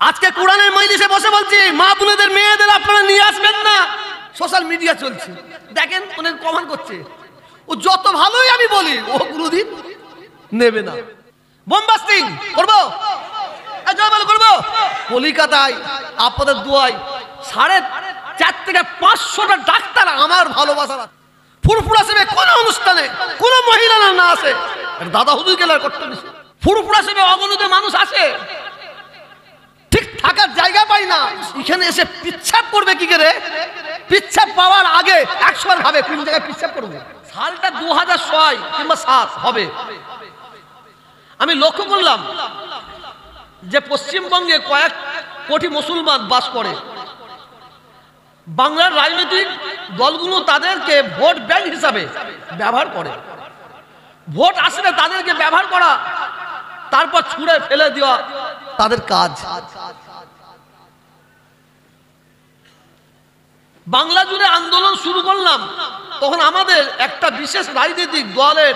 আজকে কোরআনের মজলিসে বসে বলছি, মা বোনেদের, মেয়েদের আপনারা নিয়ে আসবেন না। সোশ্যাল মিডিয়া চলছে। দেখেন উনি কমেন্ট করছে। ও যত ভালোই আমি বলি, ও কোনোদিন নেবে না। বোমবাস্টিং করব? জয়মাল করব? আপনাদের সাড়ে চার থেকে পাঁচশোটা ডাক্তার আমার ভালোবাসার আছে। ফুরফুরা সেবে কোনো অনুষ্ঠানে কোনো মহিলা না আসে দাদা হুজুর গেলে করতে। ফুরফুরা সেবে অগণিত মানুষ আসে পাই না। এখানে এসে পিচ্ছাপ করবে কি করে? পিচ্ছাপ পাওয়ার আগে একশো বার ভাবে কোন জায়গায় পিচ্ছাপ করবে? সালটা দু হাজার ছয় কিংবা সাত হবে। আমি লক্ষ্য করলাম যে পশ্চিমবঙ্গে কয়েক কোটি মুসলমান বাস করে। বাংলার রাজনৈতিক দলগুলো তাদেরকে ভোট ব্যাংক হিসাবে ব্যবহার করে। ভোট আসলে তাদেরকে ব্যবহার করা, তারপর ছুঁড়ে ফেলে দেওয়া তাদের কাজ। বাংলা জুড়ে আন্দোলন শুরু করলাম, তখন আমাদের একটা বিশেষ রাজনৈতিক দলের,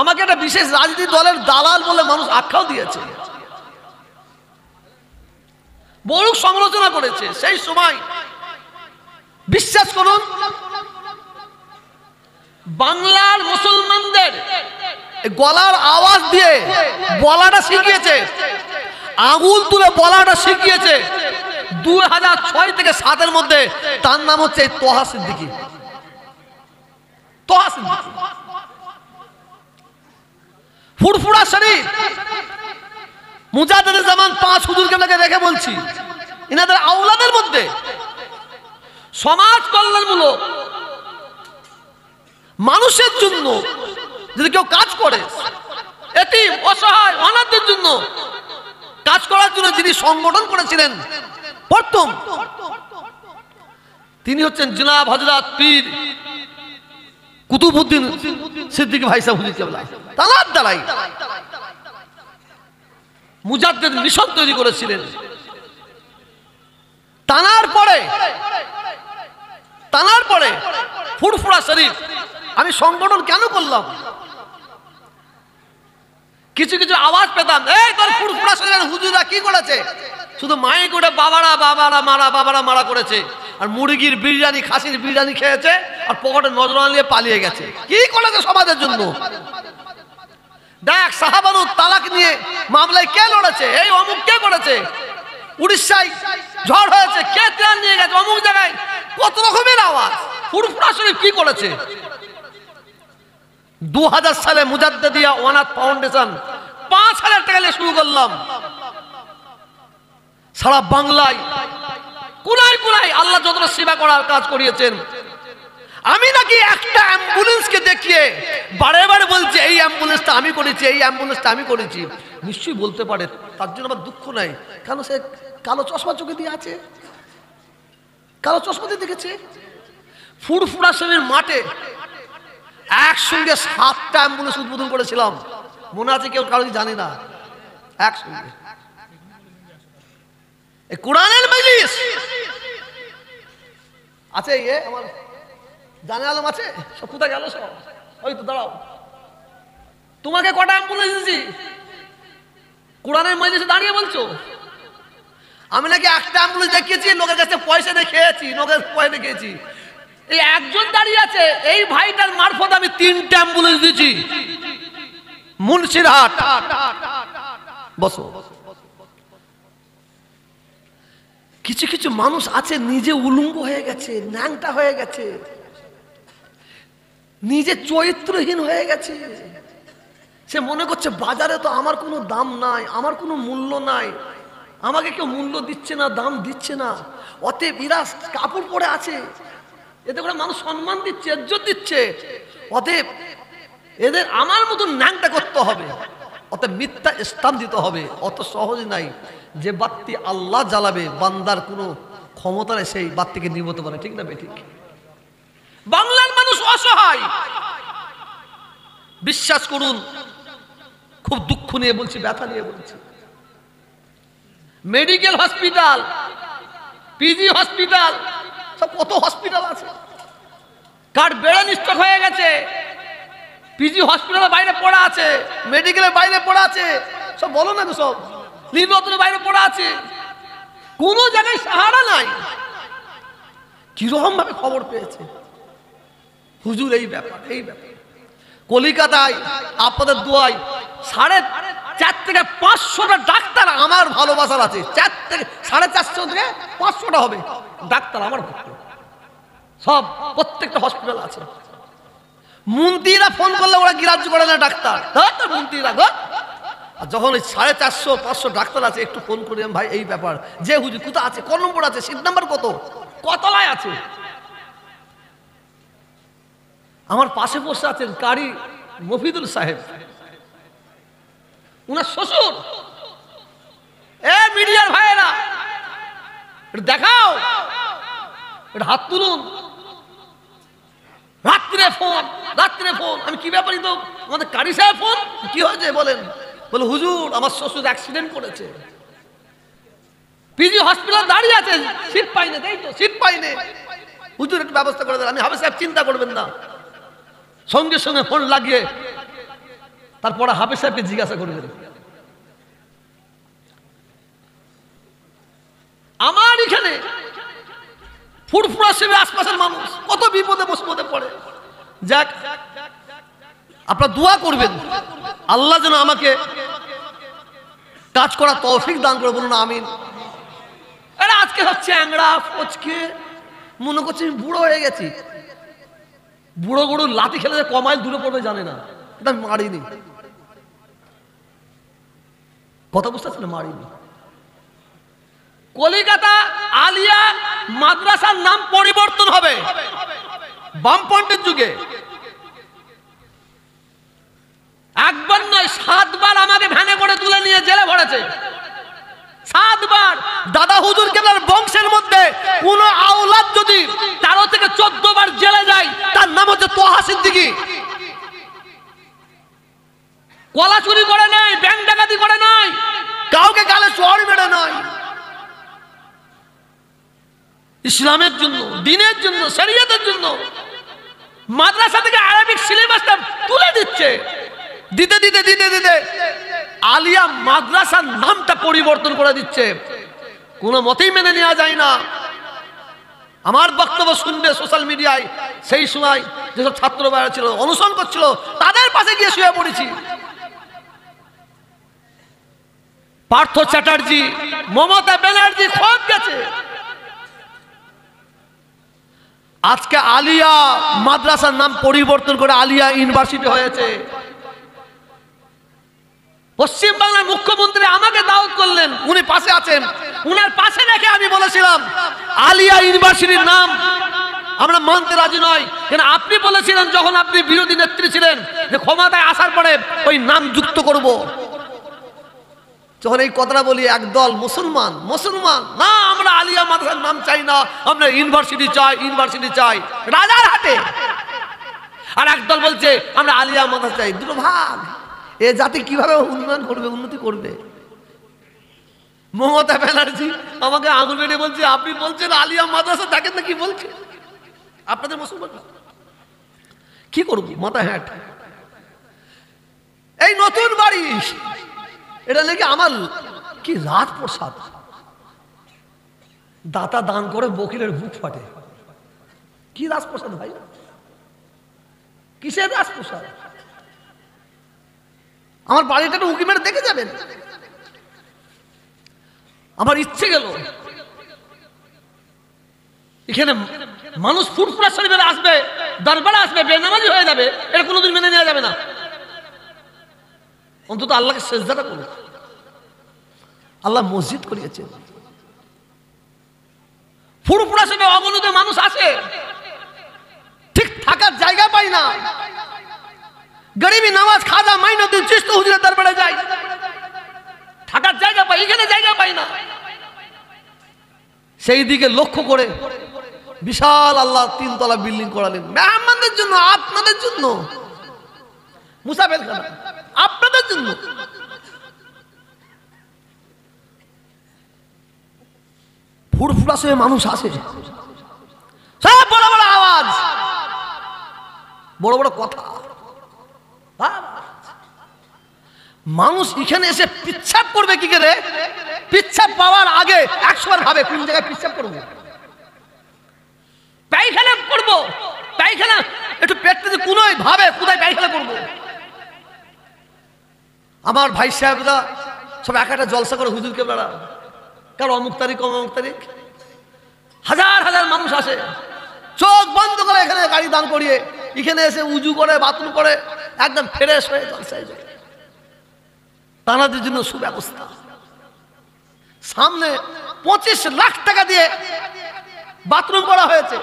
আমাকে একটা বিশেষ রাজনীতি দলের দালাল বলে মানুষ আখ্যাও দিয়েছে। বড় সমালোচনা করেছে, সেই সময় বিশ্বাস করুন, বাংলার মুসলমানদের গলার আওয়াজ দিয়ে বলাটা শিখিয়েছে, আঙুল তুলে বলাটা শিখিয়েছে হাজার ছয় থেকে সাতের মধ্যে তার নাম হচ্ছে তোহা সিদ্দিকি। তোহা সিদ্দিকি। ফুরফুরা শরীফ মুজাদের জামান পাঁচ হুজুরকে রেখে বলছি মধ্যে সমাজ কল্যাণমূলক মানুষের জন্য যদি কেউ কাজ করে এটি অসহায়, অনাথদের জন্য কাজ করার জন্য যিনি সংগঠন করেছিলেন প্রথম। তিনি হচ্ছেন জনাব হজরত পীর কুতুবুদ্দিন সিদ্দিক ভাই তার দ্বারাই মুজাদ্দেদ মিশন তৈরি করেছিলেন। টানার পরে টানার পরে ফুরফুরা শরীফ, আমি সংগঠন কেন করলাম? কিছু কিছু আওয়াজ পেতাম, এই তোর ফুরফুরা শরীফের হুজুরা কি করেছে? শুধু মায়ে করে বাবারা বাবারা, মারা বাবারা মারা করেছে। আর মুরগির বিরিয়ানি, খাসির বিরিয়ানি খেয়েছে, আর পকেটে নজরানা নিয়ে পালিয়ে গেছে। কি করেছে সমাজের জন্য? দেখ, সাহাবানু তালাক নিয়ে মামলায় কে লড়েছে? এই অমুক কে করেছে? উড়িষ্যায় ঝড় হয়েছে, কে ত্রাণ নিয়ে গেছে অমুক জায়গায়? কত রকমের আওয়াজ। ফুরফুরা শরীফ কি করেছে? দু হাজার সালে মুজাদ্দিয়া ওয়ানাথ ফাউন্ডেশন পাঁচ হাজার টাকা শুরু করলাম। সারা বাংলায় কুনায় কুনায় আল্লাহ যতটা সেবা করার কাজ করিয়েছেন। আমি নাকি একটা অ্যাম্বুলেন্সকে দেখিয়ে বারে বারে বলছি, এই অ্যাম্বুলেন্সটা আমি করেছি, এই অ্যাম্বুলেন্সটা আমি করেছি। নিশ্চয়ই বলতে পারে, তার জন্য আমার দুঃখ নাই। কেন সে কালো চশমা চোখে দিয়ে আছে? কালো চশমা দিয়ে দেখেছে? ফুরফুরা সেনের মাঠে একসঙ্গে সাতটা অ্যাম্বুলেন্স উদ্বোধন করেছিলাম। মনে আছে কেউ কারও জানি না? একসঙ্গে। কোরআনের মজলিস। আছে ইয়ে আমার জানে আলম আছে? সব কোথায় গেল সব? ওই তো দাঁড়াও। তোমাকে কটা অ্যাম্বুলেন্স দিয়েছি? কোরআনের মজলিসে দাঁড়িয়ে বলছো? আমি নাকি একটা অ্যাম্বুলেন্স দেখিয়েছি, লোকের কাছে পয়সা দিয়ে খেয়েছি, লোকের পয়সা দিয়ে এই একজন দাঁড়িয়ে আছে, এই ভাইটার মারফত আমি তিনটা অ্যাম্বুলেন্স দিয়েছি। মুন্সিরহাট। বসো। কিছু কিছু মানুষ আছে, নিজে উলঙ্গ হয়ে গেছে, ন্যাংটা হয়ে গেছে। নিজে চরিত্রহীন হয়ে গেছে। সে মনে করছে, বাজারে তো আমার কোনো দাম নাই, আমার কোনো মূল্য নাই। আমাকে কেউ মূল্য দিচ্ছে না, দাম দিচ্ছে না। অতএব এরা কাপড় পরে আছে। এতে করে মানুষ সম্মান দিচ্ছে, ইজ্জত দিচ্ছে। অতএব এদের আমার মতন ন্যাংটা করতে হবে। অতএব মিথ্যা স্থান দিতে হবে। অত সহজ নাই। যে বাত্তি আল্লাহ জ্বালাবে, বান্দার কোনো ক্ষমতা নেই, সেই বাত্তিকে নিবতে পারে। ঠিক না বেঠিক বাংলার মানুষ অসহায়। বিশ্বাস করুন, খুব দুঃখ নিয়ে বলছি, ব্যথা নিয়ে বলছি। মেডিকেল হসপিটাল, পিজি হসপিটাল, সব কত হসপিটাল আছে। কার বেড়ে নিষ্ঠক হয়ে গেছে, পিজি হসপিটালের বাইরে পড়া আছে, মেডিকেলের বাইরে পড়া আছে, সব বলো না তো সব। নির্বাচনের বাইরে পড়ে আছে। কোনো জায়গায় সাহারা নাই। কীরকম ভাবে খবর পেয়েছে? হুজুর, এই ব্যাপার এই ব্যাপার। কলিকাতায়, আপনাদের দোয়াই সাড়ে চার থেকে পাঁচশোটা ডাক্তার আমার ভালোবাসার আছে। চার থেকে সাড়ে চারশো থেকে পাঁচশোটা হবে। ডাক্তার আমার সব প্রত্যেকটা হসপিটাল আছে। মন্ত্রীরা ফোন করলে ওরা গ্রাহ্য করে না ডাক্তার। মন্ত্রীরা আর যখন ওই সাড়ে চারশো, পাঁচশো ডাক্তার আছে, একটু ফোন করি ভাই, এই ব্যাপার। যে হুজুর কোথায় আছে? কোন নম্বর আছে? সিট নাম্বার কত? কতলায় আছে? আমার পাশে বসে আছেন কারি মফিদুল সাহেব। উনার শ্বশুর। এ মিডিয়ার ভাইয়েরা, একটু দেখাও। একটু হাত তুলুন। রাত্রে ফোন রাত্রে ফোন। আমি কি ব্যাপারই তো? আমাদের কারি সাহেব ফোন? কি হয়েছে বলেন? বলে, হুজুর, আমার শ্বশুর অ্যাক্সিডেন্ট করেছে। পিজি হসপিটাল দাঁড়িয়ে আছে সিট পাইনি তাই তো সিট পাইনি। হুজুর, একটু ব্যবস্থা করে দেন, আমি হাবে সাহেব চিন্তা করবেন না। সঙ্গে সঙ্গে ফোন লাগিয়ে তারপরে হাফিজ সাহেবকে জিজ্ঞাসা করবেন আমার এখানে ফুরফুরা সেবে আশপাশের মানুষ কত বিপদে মুসিবতে পড়ে। যাক আপনারা দোয়া করবেন। আল্লাহ যেন আমাকে কাজ করা তৌফিক দান করে, বলুন আমিন। আরে আজকে হচ্ছে অ্যাংরা, ফচকে, মনে করছে বুড়ো হয়ে গেছি। বুড়ো বুড়ো লাঠি খেলে যে কমাইল দূরে পড়বে জানে না। এটা আমি মারিনি। কথা বুঝতে পারছেন মারিনি। কলিকাতা আলিয়া মাদ্রাসার নাম পরিবর্তন হবে। বামপন্থের যুগে একবার নয়, সাতবার আমাকে ভ্যানে করে তুলে নিয়ে জেলে ভরেছে। সাতবার। দাদা হুজুর বংশের মধ্যে কোন আওলাদ যদি তেরো থেকে চোদ্দ বার জেলে যায়, তার নাম হচ্ছে তোহা সিদ্দিকি। কলা চুরি করে নাই ব্যাংক ডাকাতি করে নাই কাউকে গালে চড় মেরে নয়। ইসলামের জন্য, দিনের জন্য, শরীয়তের জন্য মাদ্রাসা থেকে আরবিক সিলেবাসটা তুলে দিচ্ছে। দিতে দিতে দিতে দিতে। আলিয়া মাদ্রাসার নামটা পরিবর্তন করে দিচ্ছে। কোনো মতেই মেনে নেওয়া যায় না। আমার বক্তব্য শুনবে সোশ্যাল মিডিয়ায় সেই সময় যেসব ছাত্র বাইরে ছিল, অনুসরণ করছিল, তাদের পাশে গিয়ে শুয়ে পড়েছি। পার্থ চ্যাটার্জি, মমতা ব্যানার্জি সব গেছে। আজকে আলিয়া মাদ্রাসার নাম পরিবর্তন করে আলিয়া ইউনিভার্সিটি হয়েছে। পশ্চিম বাংলার মুখ্যমন্ত্রী আমাকে দাওয়াত করলেন, উনি পাশে আছেন। উনার পাশে রেখে আমি বলেছিলাম, আলিয়া ইউনিভার্সিটির নাম আমরা মানতে রাজি নয়। কেন আপনি বলেছিলেন, যখন আপনি বিরোধী নেত্রী ছিলেন, যে ক্ষমতায় আসার পরে ওই নাম যুক্ত করব। যখন এই কথাটা বলি একদল মুসলমান মুসলমান, না, আমরা আলিয়া মাদ্রাসার নাম চাই না, আমরা ইউনিভার্সিটি চাই ইউনিভার্সিটি চাই। রাজার হাটে। আর একদল বলছে, আমরা আলিয়া মাদ্রাসা চাই। দুটো ভাগ। এ জাতি কীভাবে উন্নয়ন করবে, উন্নতি করবে? মমতা ব্যানার্জি আমাকে আঙুল বেড়ে বলছে, আপনি বলছেন আলিয়া মাদ্রাসা দেখেন না কি বলছে? আপনাদের মুসলমান কি করব? মাথা হ্যাট। এই নতুন বাড়ি, এটা নাকি আমার কি রাজপ্রসাদ দাতা দান করে বকিলের বুক ফাটে। কি রাজপ্রসাদ ভাই? কিসের রাজপ্রসাদ? আমার বাড়িটা উঁকি মেরে দেখে যাবেন। আমার ইচ্ছে গেল, এখানে মানুষ ফুটফুরা শরীফের আসবে, দরবারে আসবে, বেনামাজি হয়ে যাবে, এটা কোনোদিন মেনে নেওয়া যাবে না। অন্তত আল্লাহকে সেজদাটা করুন আল্লাহ মসজিদ করিয়েছে ফুরফুরা শরীফে অগণিত মানুষ আসে, ঠিক থাকার জায়গা পাই না। গরিবি নামাজ খাজা মাইনুদ্দিন চিস্ত হুজুরের দরবারে যাই থাকার জায়গা পাই, এখানে জায়গা পাই না। সেই দিকে লক্ষ্য করে বিশাল আল্লাহ তিনতলা বিল্ডিং করালেন। মেহমানদের জন্য, আপনাদের জন্য। মুসাফের খানা আপনাদের জন্য। ফুরফুরা সে মানুষ আসে। সব বড় বড় আওয়াজ। বড় বড় কথা। মানুষ এখানে এসে পিচ্ছাপ করবে কি করে? পিচ্ছাপ পাওয়ার আগে একশো বার ভাবে কোন জায়গায় পিচ্ছাপ করব? পায়খানা করব। পায়খানা, একটু পেটটা যে কোনোই ভাবে কোথায় পায়খানা করব? আমার ভাই সাহেবরা সব এক একটা জলসা করে হুজুরকে বেড়া কারও অমুক তারিখ অমুক তারিখ? হাজার হাজার মানুষ আসে। চোখ বন্ধ করে এখানে গাড়ি দান করিয়ে, এখানে এসে উজু করে, বাথরুম করে, একদম ফ্রেশ হয়ে জলসায় যায়। তানাদের জন্য সুব্যবস্থা। সামনে পঁচিশ লাখ টাকা দিয়ে বাথরুম করা হয়েছে।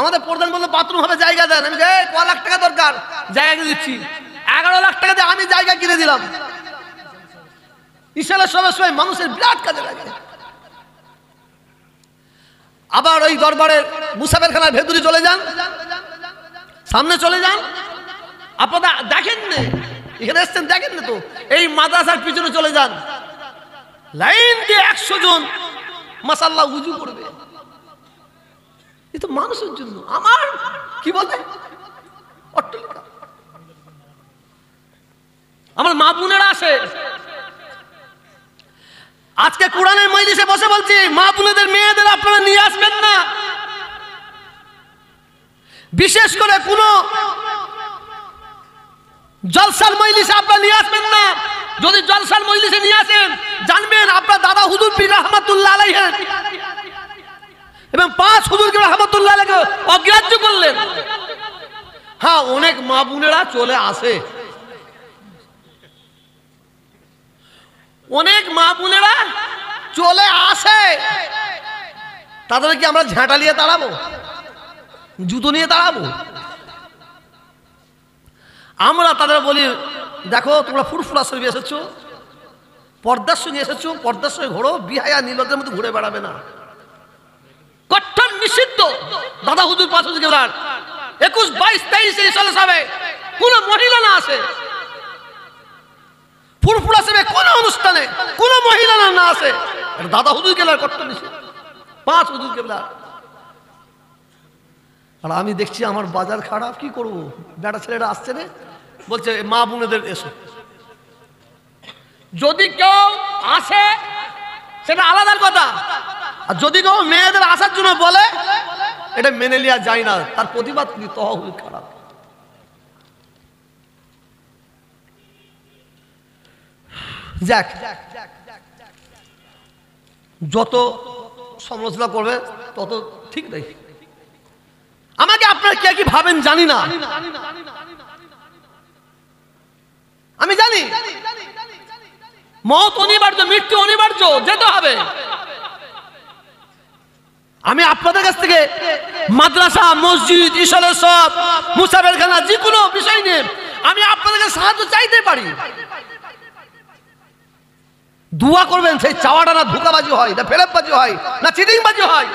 আমাদের প্রধান বলল, বাথরুম হবে, জায়গা দেন। আমি ক লাখ টাকা দরকার? জায়গা কিনে দিচ্ছি। এগারো লাখ টাকা দিয়ে আমি জায়গা কিনে দিলাম। ইশালের সবার সময় মানুষের বিরাট কাজে লাগে। আবার ওই দরবারের মুসাফের খানার ভেতরে চলে যান। সামনে চলে যান। আপনারা দেখেন না এখানে এসছেন, দেখেন না তো? এই মাদ্রাসার পিছনে চলে যান। লাইন দিয়ে একশো জন মাসাল্লাহ উজু করবে। এ তো মানুষের জন্য। আমার, কি বলে? অট্টলিকা। আমার মা বোনেরা আসে। আজকে কোরআনের মজলিসে বসে বলছি, মা বোনেদের, মেয়েদের আপনারা নিয়ে আসবেন না। বিশেষ করে কোনো জলসার মজলিসে আপনারা নিয়ে আসবেন না। যদি জলসার মজলিসে নিয়ে আসেন, জানবেন আপনার দাদা হুজুর পীর রহমতুল্লাহ আলাইহেন এবং পাঁচ হুজুরকে রহমতুল্লাহ আলাইকে অগ্রাহ্য করলেন। হ্যাঁ অনেক মা বোনেরা চলে আসে। অনেক মা বোনেরা চলে আসে। তাদের কি আমরা ঝাঁটা নিয়ে দাঁড়াবো, জুতো নিয়ে দাঁড়াবো। আমরা তাদের বলি, দেখো, তোমরা ফুরফুরা শরীফ এসেছ, পর্দার সঙ্গে এসেছ, পর্দার সঙ্গে ঘোরো, বিহায়া নীলদের মধ্যে ঘুরে বেড়াবে না। কঠোর নিষিদ্ধ। দাদা হুজুর পাঁচ হুজুর কেবলার একুশ, বাইশ, তেইশ এই সালে সবে কোনো মহিলা না আসে ফুরফুরা সেবে কোন অনুষ্ঠানে কোন মহিলা না না আসে দাদা হুজুর কেবলার কঠোর নিষিদ্ধ। পাঁচ হুজুর কেবলার আর আমি দেখছি আমার বাজার খারাপ, কি করব? বেটা ছেলেরা আসছে রে। বলছে, মা বোনেদের এসো। যদি কেউ আসে, সেটা আলাদার কথা। আর যদি কেউ মেয়েদের আসার জন্য বলে, এটা মেনে নেওয়া যায় না। তার প্রতিবাদ কি তহবিল খারাপ। যাক, যত সমালোচনা করবে, তত ঠিক নেই। আমাকে আপনারা কে কি ভাবেন জানি না। জানি। মত অনিবার্য, মৃত্যু অনিবার্য, যেতে হবে। আমি আপনাদের কাছ থেকে মাদ্রাসা, মসজিদ ঈশ্বরের সব, মুসাফের খানা, যে কোনো বিষয় নিয়ে আমি আপনাদের কাছে সাহায্য চাইতে পারি। দুয়া করবেন, সেই চাওয়াটা না ধোকাবাজি হয়, না ফেলেপবাজি হয়, না চিটিংবাজি হয়।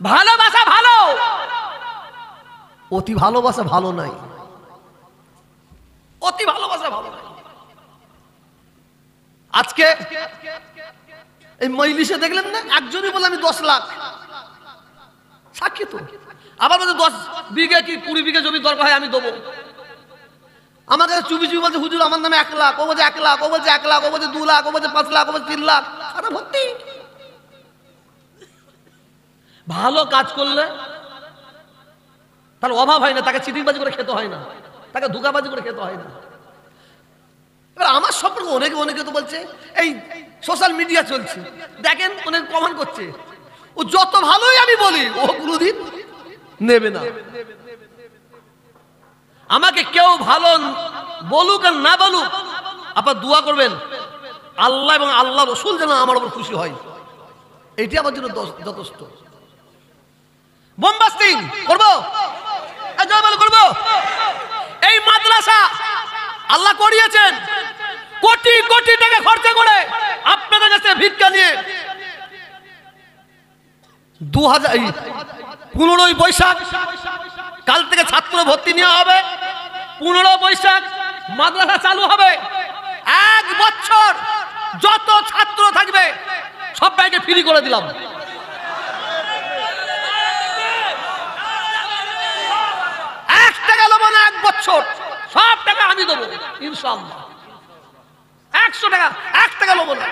ভালোবাসা ভালো। অতি ভালোবাসা ভালো নাই অতি ভালোবাসা ভালো। আজকে এই মহিলিশে দেখলেন না? একজনই বলে আমি দশ লাখ। সাক্ষী তো। আবার বলছে দশ বিঘে কি কুড়ি বিঘে জমি দরকার হয় আমি দেবো। আমার কাছে চুপি চুপি বলছে, হুজুর, আমার নামে এক লাখ, ও বলছে এক লাখ, ও বলছে এক লাখ, ও বলছে দু লাখ, ও বলছে পাঁচ লাখ, ও বলছে তিন লাখ। আরে ভর্তি। ভালো কাজ করলে তার অভাব হয় না, তাকে চিটিংবাজি করে খেতে হয় না। তাকে ধোকাবাজি করে খেতে হয় না। এবার আমার সম্পর্কে অনেকে অনেকে তো বলছে, এই সোশ্যাল মিডিয়া চলছে। দেখেন, অনেক কমেন্ট করছে। ও যত ভালোই আমি বলি, ও কোনোদিন নেবে না। আমাকে কেউ ভালো বলুক আর না বলুক, আপনার দোয়া করবেন। আল্লাহ এবং আল্লাহ রসুল যেন আমার উপর খুশি হয়। এটি আমার জন্য যথেষ্ট। বোমবাস্টিং করব? করব? এই মাদ্রাসা আল্লাহ করিয়েছেন। কোটি কোটি টাকা খরচা করে আপনাদের কাছে ভিক্ষা নিয়ে। দু হাজার পনেরোই বৈশাখ, কাল থেকে ছাত্র ভর্তি নেওয়া হবে। পনেরো বৈশাখ মাদ্রাসা চালু হবে। এক বছর যত ছাত্র থাকবে, সবাইকে ফ্রি করে দিলাম এক টাকা নেব না এক বছর সব টাকা আমি দেবো ইনশাল্লাহ একশো টাকা এক টাকা লোবো না।